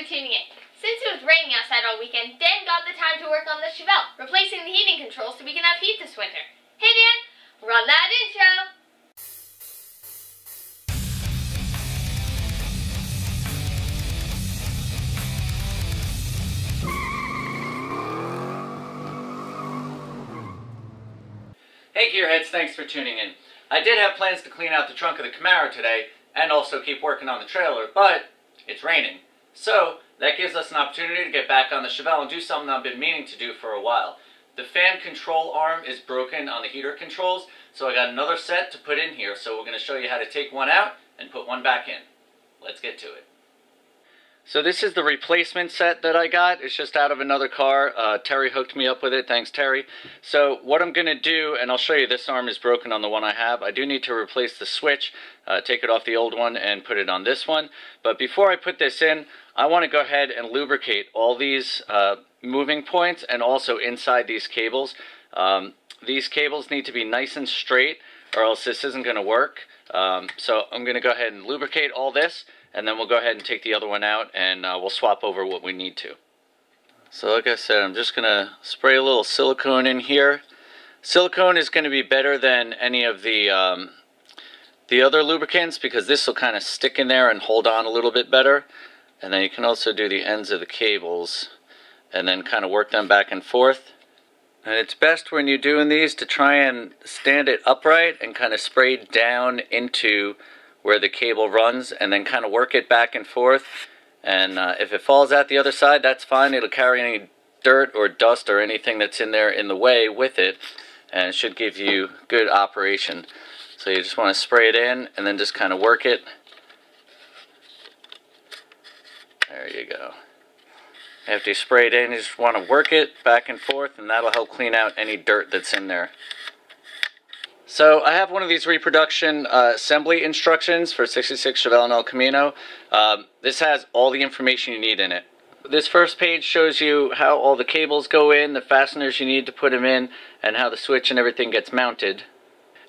for tuning in. Since it was raining outside all weekend, Dan got the time to work on the Chevelle, replacing the heating controls so we can have heat this winter. Hey Dan, run that intro! Hey Gearheads, thanks for tuning in. I did have plans to clean out the trunk of the Camaro today and also keep working on the trailer, but it's raining. So that gives us an opportunity to get back on the Chevelle and do something I've been meaning to do for a while. The fan control arm is broken on the heater controls, so I got another set to put in here. So we're going to show you how to take one out and put one back in. Let's get to it. So this is the replacement set that I got. It's just out of another car. Uh, Terry hooked me up with it. Thanks, Terry. So what I'm going to do, and I'll show you, this arm is broken on the one I have. I do need to replace the switch, uh, take it off the old one and put it on this one. But before I put this in, I want to go ahead and lubricate all these uh, moving points and also inside these cables. Um, these cables need to be nice and straight or else this isn't going to work. Um, so I'm going to go ahead and lubricate all this and then we'll go ahead and take the other one out and uh, we'll swap over what we need to. So like I said, I'm just going to spray a little silicone in here. Silicone is going to be better than any of the um, the other lubricants because this will kind of stick in there and hold on a little bit better. And then you can also do the ends of the cables and then kind of work them back and forth. And it's best when you're doing these to try and stand it upright and kind of spray down into where the cable runs and then kind of work it back and forth. And uh, if it falls out the other side, that's fine. It'll carry any dirt or dust or anything that's in there in the way with it and it should give you good operation. So you just want to spray it in and then just kind of work it. There you go. After you spray it in, you just want to work it back and forth and that'll help clean out any dirt that's in there. So I have one of these reproduction uh, assembly instructions for 66 Chevelle and El Camino. Um, this has all the information you need in it. This first page shows you how all the cables go in, the fasteners you need to put them in, and how the switch and everything gets mounted.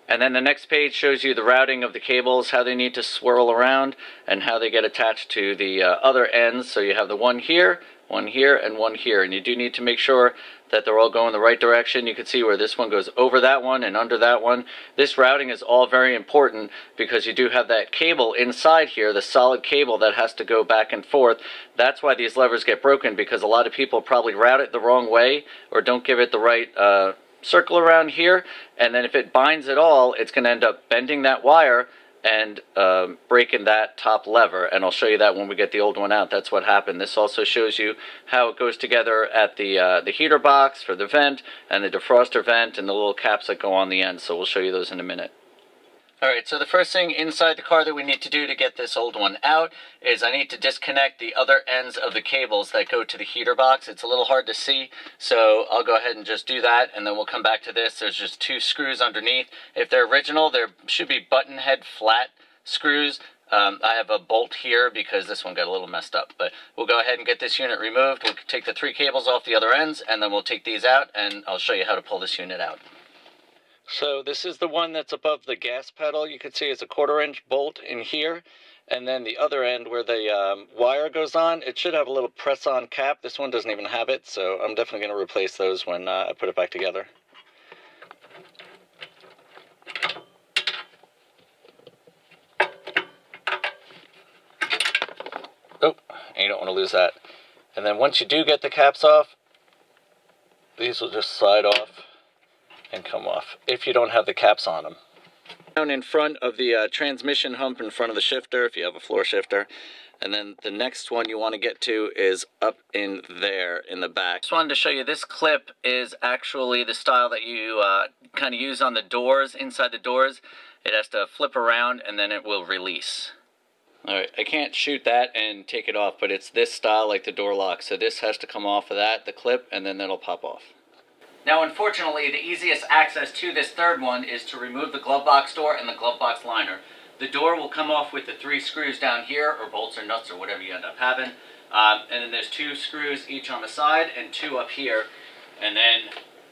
And then the next page shows you the routing of the cables, how they need to swirl around, and how they get attached to the uh, other ends. So you have the one here, one here, and one here. And you do need to make sure that they're all going the right direction. You can see where this one goes over that one and under that one. This routing is all very important because you do have that cable inside here, the solid cable that has to go back and forth. That's why these levers get broken because a lot of people probably route it the wrong way or don't give it the right uh, circle around here. And then if it binds at all, it's going to end up bending that wire and um, breaking that top lever and I'll show you that when we get the old one out that's what happened. This also shows you how it goes together at the uh, the heater box for the vent and the defroster vent and the little caps that go on the end so we'll show you those in a minute Alright, so the first thing inside the car that we need to do to get this old one out is I need to disconnect the other ends of the cables that go to the heater box. It's a little hard to see, so I'll go ahead and just do that, and then we'll come back to this. There's just two screws underneath. If they're original, there should be button head flat screws. Um, I have a bolt here because this one got a little messed up, but we'll go ahead and get this unit removed. We'll take the three cables off the other ends, and then we'll take these out, and I'll show you how to pull this unit out. So this is the one that's above the gas pedal. You can see it's a quarter inch bolt in here. And then the other end where the um, wire goes on, it should have a little press-on cap. This one doesn't even have it, so I'm definitely going to replace those when uh, I put it back together. Oh, and you don't want to lose that. And then once you do get the caps off, these will just slide off if you don't have the caps on them. Down in front of the uh, transmission hump in front of the shifter if you have a floor shifter. And then the next one you want to get to is up in there in the back. Just wanted to show you this clip is actually the style that you uh, kind of use on the doors, inside the doors. It has to flip around and then it will release. Alright, I can't shoot that and take it off, but it's this style like the door lock. So this has to come off of that, the clip, and then that'll pop off. Now, unfortunately, the easiest access to this third one is to remove the glove box door and the glove box liner. The door will come off with the three screws down here, or bolts or nuts or whatever you end up having. Um, and then there's two screws each on the side and two up here. And then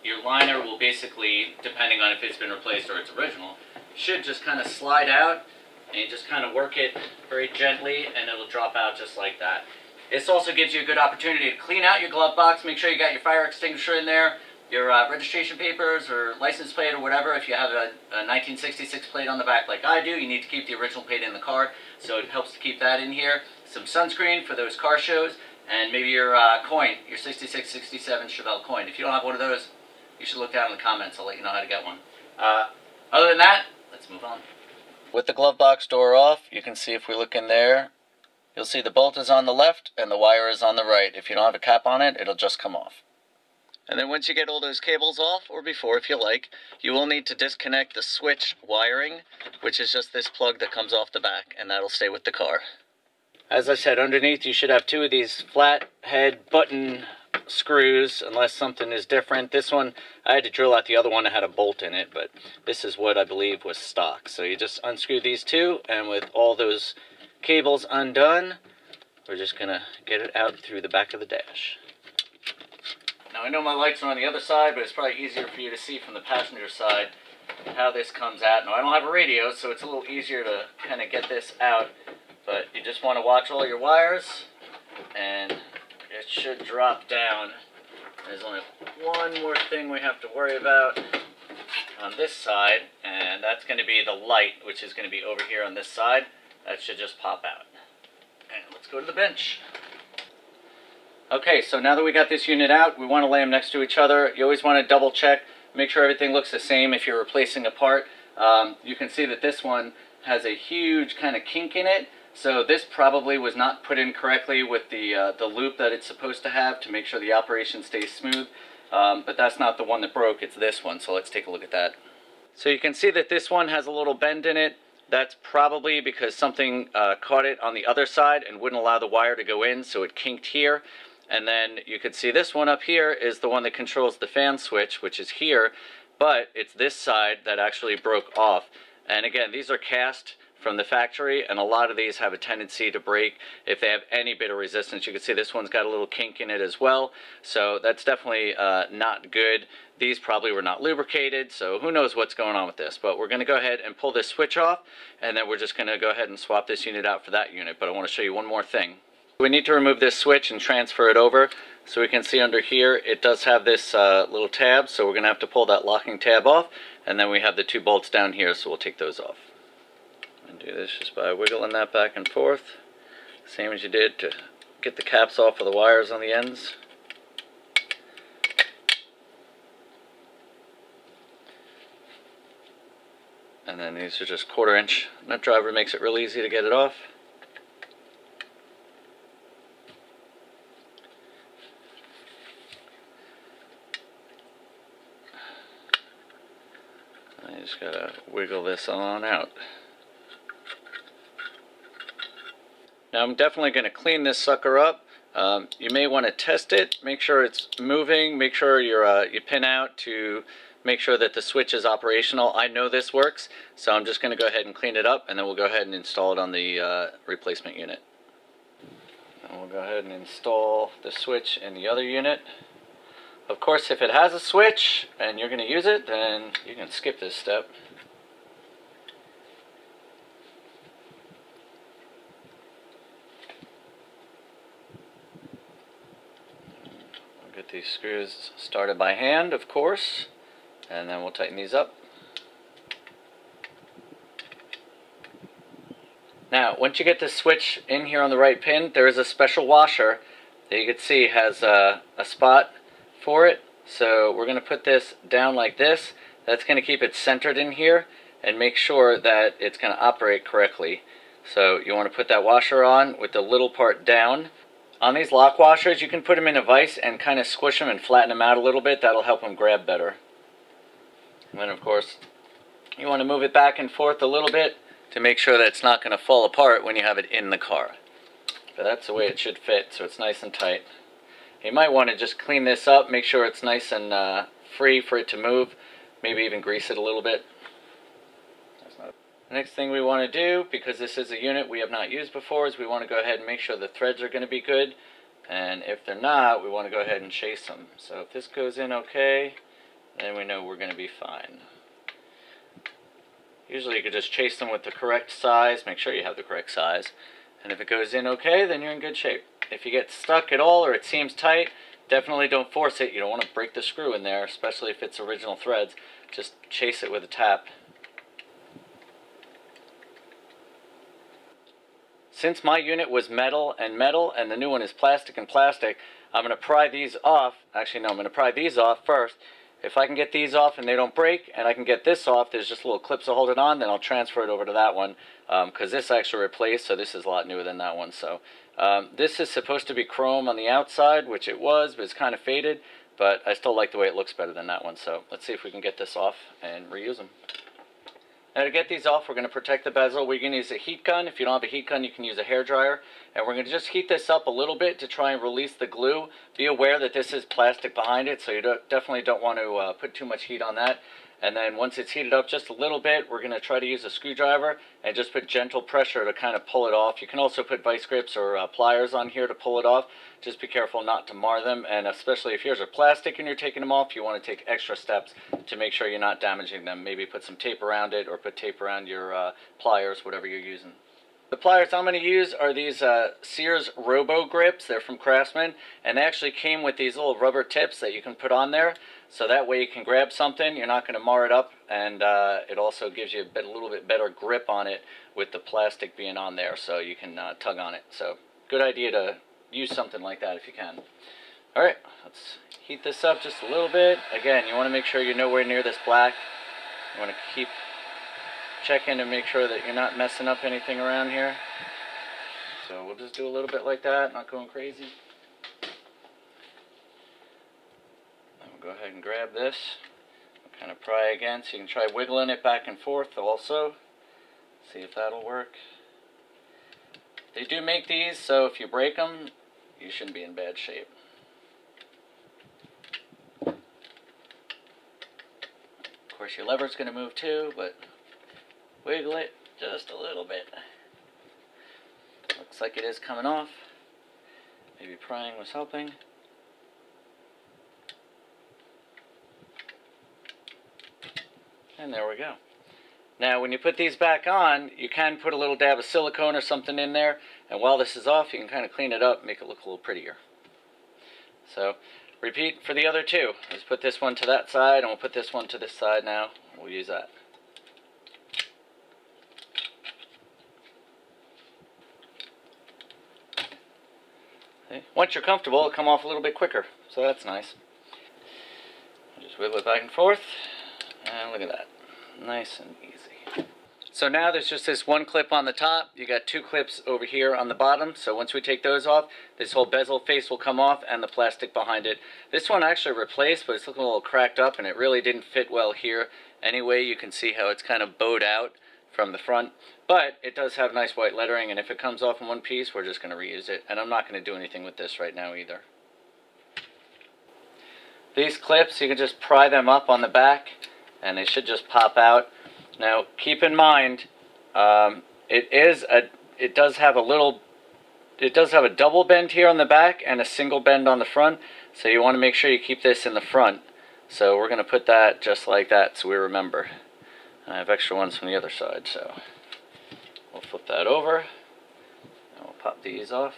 your liner will basically, depending on if it's been replaced or it's original, should just kind of slide out and you just kind of work it very gently and it'll drop out just like that. This also gives you a good opportunity to clean out your glove box, make sure you got your fire extinguisher in there, your uh, registration papers or license plate or whatever. If you have a, a 1966 plate on the back like I do, you need to keep the original plate in the car, so it helps to keep that in here. Some sunscreen for those car shows, and maybe your uh, coin, your 66, 67 Chevelle coin. If you don't have one of those, you should look down in the comments. I'll let you know how to get one. Uh, other than that, let's move on. With the glove box door off, you can see if we look in there, you'll see the bolt is on the left and the wire is on the right. If you don't have a cap on it, it'll just come off. And then once you get all those cables off, or before if you like, you will need to disconnect the switch wiring, which is just this plug that comes off the back, and that'll stay with the car. As I said, underneath you should have two of these flat head button screws, unless something is different. This one, I had to drill out the other one that had a bolt in it, but this is what I believe was stock. So you just unscrew these two, and with all those cables undone, we're just gonna get it out through the back of the dash. Now I know my lights are on the other side, but it's probably easier for you to see from the passenger side how this comes out. Now I don't have a radio, so it's a little easier to kind of get this out, but you just want to watch all your wires, and it should drop down. There's only one more thing we have to worry about on this side, and that's going to be the light, which is going to be over here on this side. That should just pop out. And let's go to the bench. Okay, so now that we got this unit out, we want to lay them next to each other. You always want to double check, make sure everything looks the same if you're replacing a part. Um, you can see that this one has a huge kind of kink in it. So this probably was not put in correctly with the, uh, the loop that it's supposed to have to make sure the operation stays smooth. Um, but that's not the one that broke, it's this one. So let's take a look at that. So you can see that this one has a little bend in it. That's probably because something uh, caught it on the other side and wouldn't allow the wire to go in, so it kinked here. And then you can see this one up here is the one that controls the fan switch, which is here, but it's this side that actually broke off. And again, these are cast from the factory, and a lot of these have a tendency to break if they have any bit of resistance. You can see this one's got a little kink in it as well, so that's definitely uh, not good. These probably were not lubricated, so who knows what's going on with this. But we're going to go ahead and pull this switch off, and then we're just going to go ahead and swap this unit out for that unit. But I want to show you one more thing. We need to remove this switch and transfer it over. So we can see under here, it does have this uh, little tab, so we're going to have to pull that locking tab off. And then we have the two bolts down here, so we'll take those off. And do this just by wiggling that back and forth. Same as you did to get the caps off of the wires on the ends. And then these are just quarter inch nut driver makes it real easy to get it off. I just gotta wiggle this on out. Now I'm definitely going to clean this sucker up. Um, you may want to test it, make sure it's moving, make sure you uh, you pin out to make sure that the switch is operational. I know this works, so I'm just going to go ahead and clean it up, and then we'll go ahead and install it on the uh, replacement unit. And we'll go ahead and install the switch in the other unit. Of course, if it has a switch and you're going to use it, then you can skip this step. We'll these screws started by hand, of course, and then we'll tighten these up. Now, once you get the switch in here on the right pin, there is a special washer that you can see has a, a spot for it. So we're going to put this down like this. That's going to keep it centered in here and make sure that it's going to operate correctly. So you want to put that washer on with the little part down. On these lock washers, you can put them in a vise and kind of squish them and flatten them out a little bit. That'll help them grab better. And then, of course, you want to move it back and forth a little bit to make sure that it's not going to fall apart when you have it in the car. But that's the way it should fit, so it's nice and tight. You might want to just clean this up, make sure it's nice and uh, free for it to move. Maybe even grease it a little bit. The next thing we want to do, because this is a unit we have not used before, is we want to go ahead and make sure the threads are going to be good. And if they're not, we want to go ahead and chase them. So if this goes in okay, then we know we're going to be fine. Usually you could just chase them with the correct size, make sure you have the correct size. And if it goes in okay, then you're in good shape. If you get stuck at all or it seems tight, definitely don't force it. You don't want to break the screw in there, especially if it's original threads. Just chase it with a tap. Since my unit was metal and metal and the new one is plastic and plastic, I'm going to pry these off. Actually, no, I'm going to pry these off first. If I can get these off and they don't break, and I can get this off, there's just little clips to hold it on, then I'll transfer it over to that one, because um, this actually replaced, so this is a lot newer than that one. So um, this is supposed to be chrome on the outside, which it was, but it's kind of faded, but I still like the way it looks better than that one. So let's see if we can get this off and reuse them. Now to get these off, we're going to protect the bezel. We're going to use a heat gun. If you don't have a heat gun, you can use a hair dryer. And we're going to just heat this up a little bit to try and release the glue. Be aware that this is plastic behind it, so you don't, definitely don't want to uh, put too much heat on that. And then once it's heated up just a little bit, we're going to try to use a screwdriver and just put gentle pressure to kind of pull it off. You can also put vice grips or uh, pliers on here to pull it off. Just be careful not to mar them. And especially if yours are plastic and you're taking them off, you want to take extra steps to make sure you're not damaging them. Maybe put some tape around it or put tape around your uh, pliers, whatever you're using. The pliers I'm going to use are these uh, Sears Robo Grips. They're from Craftsman, and they actually came with these little rubber tips that you can put on there. So that way you can grab something, you're not going to mar it up, and uh, it also gives you a, bit, a, little bit better grip on it with the plastic being on there, so you can uh, tug on it. So good idea to use something like that if you can. All right, let's heat this up just a little bit. Again, you want to make sure you're nowhere near this black. You want to keep checking to make sure that you're not messing up anything around here. So we'll just do a little bit like that, not going crazy. We'll go ahead and grab this. Kind of pry again, so you can try wiggling it back and forth also. See if that'll work. They do make these, so if you break them, you shouldn't be in bad shape. Of course, your lever's going to move too, but wiggle it just a little bit. Looks like it is coming off. Maybe prying was helping. And there we go. Now when you put these back on, you can put a little dab of silicone or something in there, and while this is off, you can kind of clean it up, make it look a little prettier. So, repeat for the other two. Let's put this one to that side, and we'll put this one to this side now. We'll use that. Once you're comfortable, it'll come off a little bit quicker, so that's nice. Just wiggle it back and forth. And look at that. Nice and easy. So now there's just this one clip on the top. You got two clips over here on the bottom. So once we take those off, this whole bezel face will come off and the plastic behind it. This one actually replaced, but it's looking a little cracked up and it really didn't fit well here. Anyway, you can see how it's kind of bowed out from the front. But it does have nice white lettering and if it comes off in one piece, we're just going to reuse it. And I'm not going to do anything with this right now either. These clips, you can just pry them up on the back and they should just pop out. Now keep in mind, um, it is a, it does have a little, it does have a double bend here on the back and a single bend on the front, so you want to make sure you keep this in the front. So we're going to put that just like that so we remember. I have extra ones from the other side, so we'll flip that over and we'll pop these off.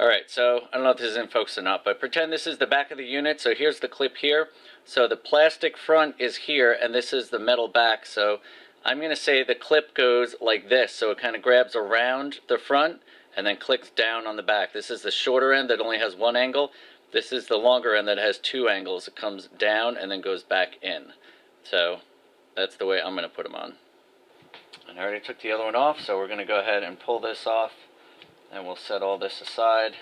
Alright, so I don't know if this is in focus or not, but pretend this is the back of the unit. So here's the clip here. So the plastic front is here, and this is the metal back. So I'm going to say the clip goes like this. So it kind of grabs around the front and then clicks down on the back. This is the shorter end that only has one angle. This is the longer end that has two angles. It comes down and then goes back in. So that's the way I'm going to put them on. And I already took the other one off, so we're going to go ahead and pull this off. And we'll set all this aside.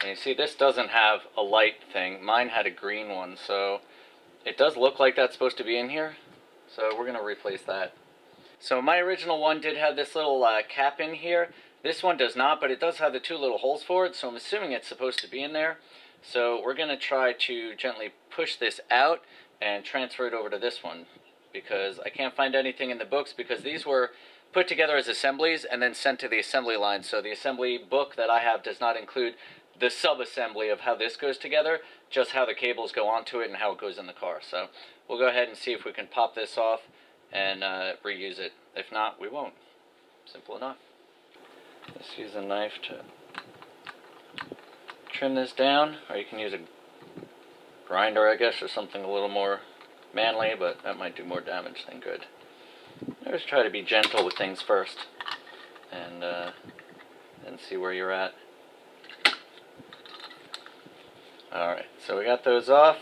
And you see, this doesn't have a light thing. Mine had a green one, so it does look like that's supposed to be in here. So we're going to replace that. So my original one did have this little uh, cap in here. This one does not, but it does have the two little holes for it, so I'm assuming it's supposed to be in there. So we're going to try to gently push this out and transfer it over to this one because I can't find anything in the books because these were put together as assemblies and then sent to the assembly line. So the assembly book that I have does not include the sub-assembly of how this goes together, just how the cables go onto it and how it goes in the car. So we'll go ahead and see if we can pop this off and uh, reuse it. If not, we won't. Simple enough. Let's use a knife to trim this down, or you can use a grinder, I guess, or something a little more manly, but that might do more damage than good. Always try to be gentle with things first, and uh, then see where you're at. Alright, so we got those off.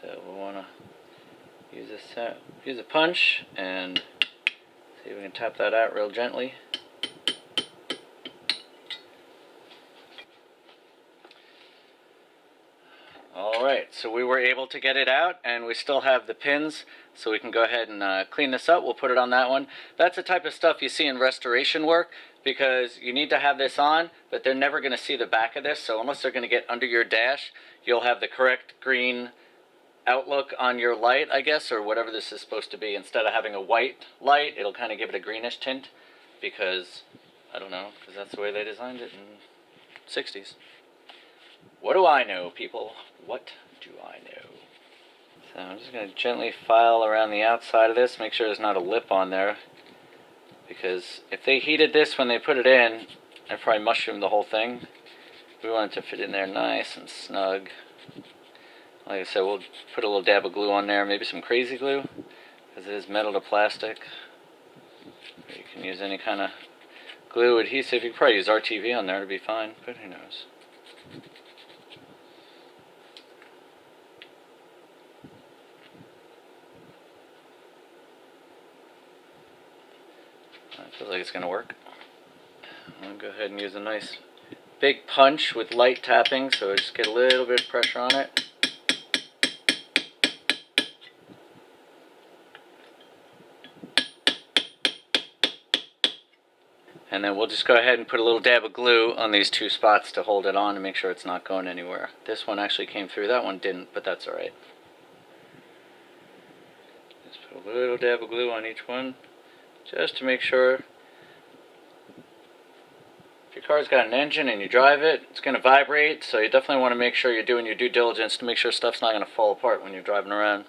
So we want to use a use a punch and see if we can tap that out real gently. Alright, so we were able to get it out and we still have the pins so we can go ahead and uh, clean this up. We'll put it on that one. That's the type of stuff you see in restoration work because you need to have this on, but they're never going to see the back of this. So unless they're going to get under your dash, you'll have the correct green outlook on your light, I guess, or whatever this is supposed to be. Instead of having a white light, it'll kind of give it a greenish tint because, I don't know, because that's the way they designed it in 60s. What do I know, people? What do I know? So I'm just going to gently file around the outside of this, make sure there's not a lip on there because if they heated this when they put it in, I'd probably mushroom the whole thing. We want it to fit in there nice and snug. Like I said, we'll put a little dab of glue on there, maybe some crazy glue, because it is metal to plastic. You can use any kind of glue adhesive. You could probably use RTV on there to be fine, but who knows. Feels like it's going to work. I'm going to go ahead and use a nice big punch with light tapping so just get a little bit of pressure on it. And then we'll just go ahead and put a little dab of glue on these two spots to hold it on and make sure it's not going anywhere. This one actually came through, that one didn't, but that's alright. Just put a little dab of glue on each one just to make sure if your car's got an engine and you drive it, it's going to vibrate, so you definitely want to make sure you're doing your due diligence to make sure stuff's not going to fall apart when you're driving around.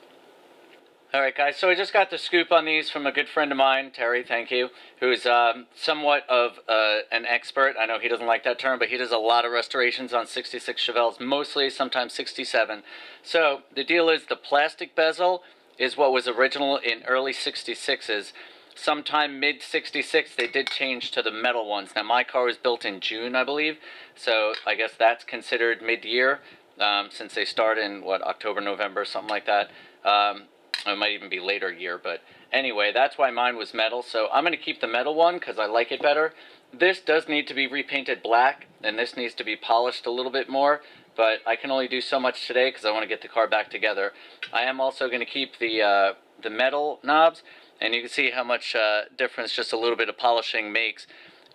Alright guys, so I just got the scoop on these from a good friend of mine, Terry, thank you, who's um, somewhat of uh, an expert. I know he doesn't like that term, but he does a lot of restorations on 66 Chevelles, mostly, sometimes 67. So, the deal is the plastic bezel is what was original in early 66s sometime mid 66 they did change to the metal ones now my car was built in june i believe so i guess that's considered mid-year um, since they start in what october november something like that um, it might even be later year but anyway that's why mine was metal so i'm going to keep the metal one because i like it better this does need to be repainted black and this needs to be polished a little bit more but i can only do so much today because i want to get the car back together i am also going to keep the uh, the metal knobs and you can see how much uh, difference just a little bit of polishing makes.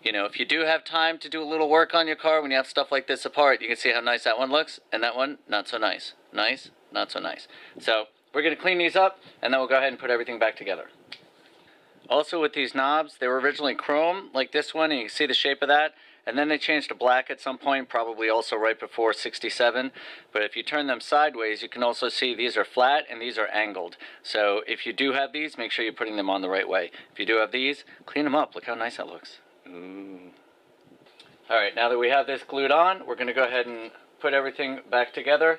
You know, if you do have time to do a little work on your car when you have stuff like this apart, you can see how nice that one looks, and that one, not so nice. Nice, not so nice. So, we're going to clean these up, and then we'll go ahead and put everything back together. Also with these knobs, they were originally chrome, like this one, and you can see the shape of that. And then they changed to black at some point, probably also right before 67. But if you turn them sideways, you can also see these are flat and these are angled. So if you do have these, make sure you're putting them on the right way. If you do have these, clean them up. Look how nice that looks. Ooh. All right, now that we have this glued on, we're going to go ahead and put everything back together.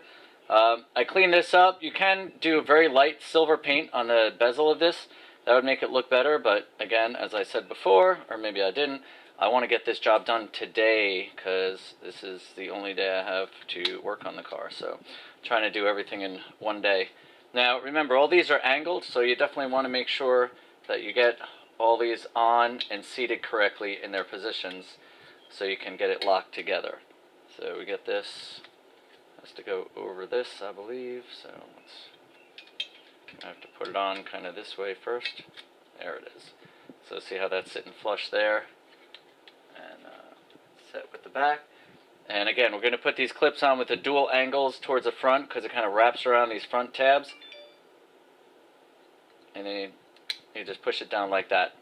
Um, I cleaned this up. You can do very light silver paint on the bezel of this. That would make it look better, but again, as I said before, or maybe I didn't, I want to get this job done today because this is the only day I have to work on the car. So I'm trying to do everything in one day. Now remember, all these are angled, so you definitely want to make sure that you get all these on and seated correctly in their positions so you can get it locked together. So we get this, has to go over this, I believe. So let's, I have to put it on kind of this way first. There it is. So see how that's sitting flush there And uh, set with the back. And again, we're going to put these clips on with the dual angles towards the front because it kind of wraps around these front tabs. And then you, you just push it down like that.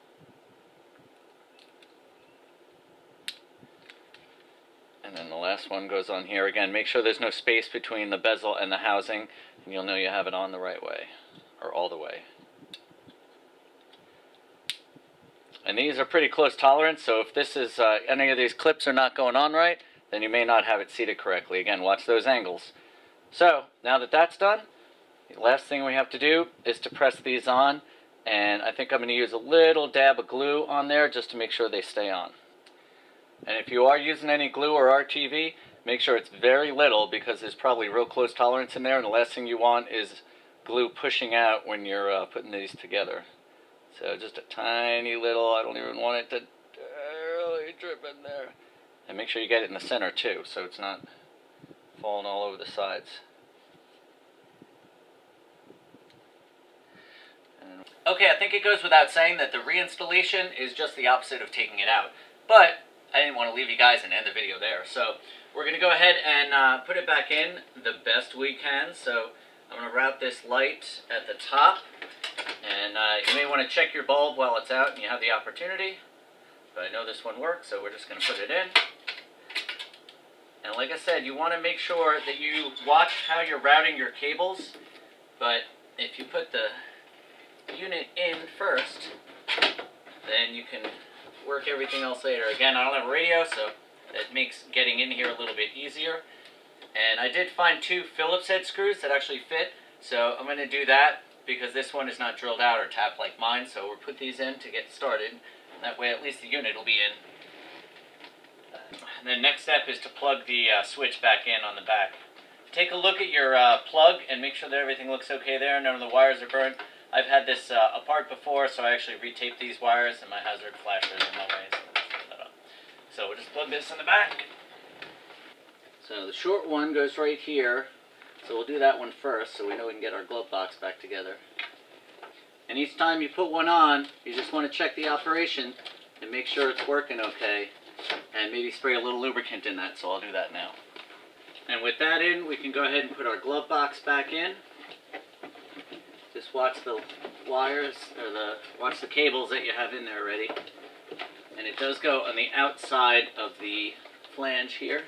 And then the last one goes on here. Again, make sure there's no space between the bezel and the housing, and you'll know you have it on the right way, or all the way. And these are pretty close tolerance, so if this is, uh, any of these clips are not going on right, then you may not have it seated correctly. Again, watch those angles. So, now that that's done, the last thing we have to do is to press these on, and I think I'm going to use a little dab of glue on there just to make sure they stay on. And if you are using any glue or RTV, make sure it's very little because there's probably real close tolerance in there, and the last thing you want is glue pushing out when you're uh, putting these together. So just a tiny little, I don't even want it to barely drip in there. And make sure you get it in the center too, so it's not falling all over the sides. Okay, I think it goes without saying that the reinstallation is just the opposite of taking it out. But I didn't want to leave you guys and end the video there. So we're going to go ahead and uh, put it back in the best we can. So I'm going to route this light at the top. And uh, you may want to check your bulb while it's out and you have the opportunity. But I know this one works, so we're just going to put it in. And like I said, you want to make sure that you watch how you're routing your cables. But if you put the unit in first, then you can work everything else later. Again, I don't have a radio, so that makes getting in here a little bit easier. And I did find two Phillips head screws that actually fit, so I'm going to do that because this one is not drilled out or tapped like mine, so we'll put these in to get started. That way at least the unit will be in. And the next step is to plug the uh, switch back in on the back. Take a look at your uh, plug and make sure that everything looks okay there, none of the wires are burnt. I've had this uh, apart before, so I actually retaped these wires, and my hazard flashers in my way, so So we'll just plug this in the back. So the short one goes right here, so we'll do that one first so we know we can get our glove box back together. And each time you put one on, you just want to check the operation and make sure it's working okay. And maybe spray a little lubricant in that, so I'll do that now. And with that in, we can go ahead and put our glove box back in. Just watch the wires, or the watch the cables that you have in there already. And it does go on the outside of the flange here.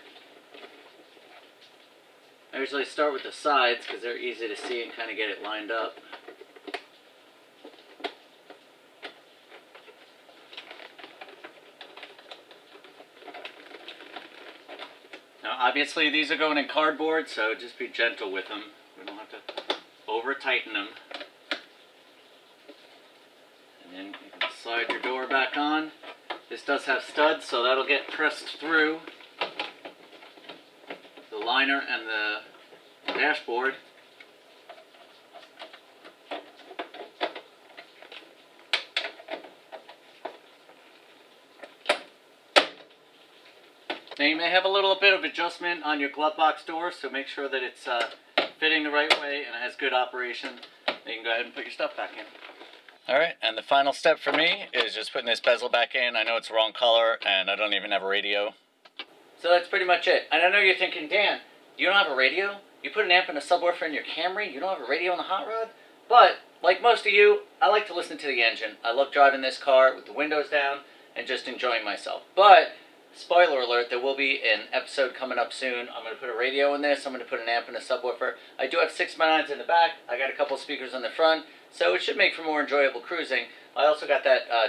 I usually start with the sides because they're easy to see and kind of get it lined up. Now obviously these are going in cardboard so just be gentle with them. We don't have to over tighten them. And then you can slide your door back on. This does have studs so that'll get pressed through the liner and the dashboard. Now you may have a little bit of adjustment on your glove box door, so make sure that it's uh, fitting the right way and it has good operation. Then you can go ahead and put your stuff back in. Alright, and the final step for me is just putting this bezel back in. I know it's the wrong color and I don't even have a radio. So that's pretty much it. And I know you're thinking, Dan, you don't have a radio? You put an amp and a subwoofer in your Camry? You don't have a radio on the hot rod? But, like most of you, I like to listen to the engine. I love driving this car with the windows down and just enjoying myself. But, spoiler alert, there will be an episode coming up soon. I'm going to put a radio in this. I'm going to put an amp and a subwoofer. I do have six nines in the back. I got a couple speakers on the front. So it should make for more enjoyable cruising. I also got that uh,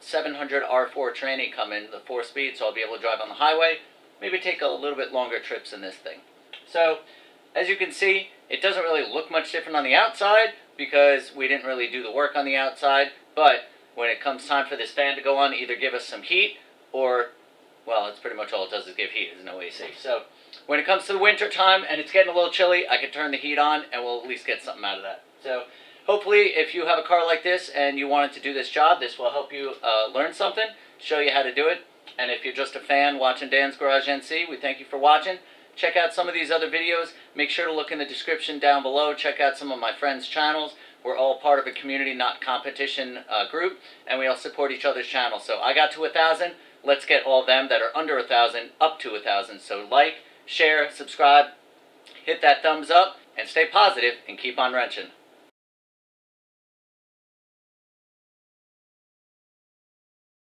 700 R4 tranny coming, the four speed, so I'll be able to drive on the highway maybe take a little bit longer trips in this thing. So, as you can see, it doesn't really look much different on the outside because we didn't really do the work on the outside, but when it comes time for this fan to go on, either give us some heat or, well, it's pretty much all it does is give heat, there's no AC. So, when it comes to the winter time and it's getting a little chilly, I can turn the heat on and we'll at least get something out of that. So, hopefully, if you have a car like this and you wanted to do this job, this will help you uh, learn something, show you how to do it, and if you're just a fan watching Dan's Garage NC, we thank you for watching. Check out some of these other videos. Make sure to look in the description down below. Check out some of my friends' channels. We're all part of a community, not competition uh, group, and we all support each other's channels. So I got to a thousand. Let's get all them that are under a thousand up to a thousand. So like, share, subscribe, hit that thumbs up, and stay positive and keep on wrenching.